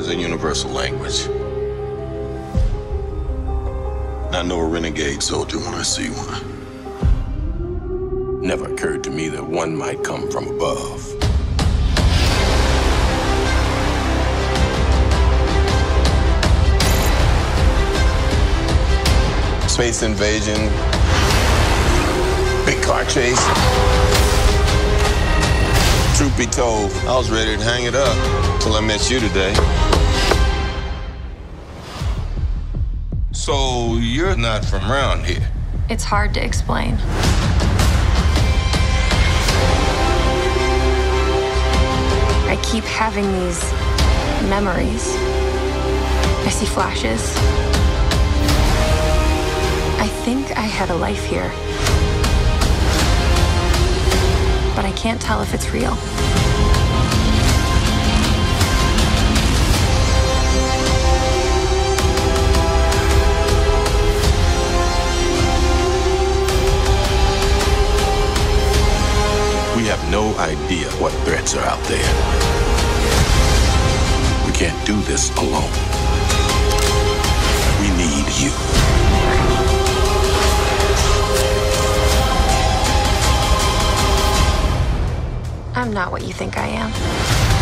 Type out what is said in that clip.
is a universal language. I know a renegade soldier when I see one. Never occurred to me that one might come from above. Space invasion, big car chase. Truth be told, I was ready to hang it up till I met you today. So you're not from around here? It's hard to explain. I keep having these memories. I see flashes. I think I had a life here. But I can't tell if it's real. No idea what threats are out there. We can't do this alone. We need you. I'm not what you think I am.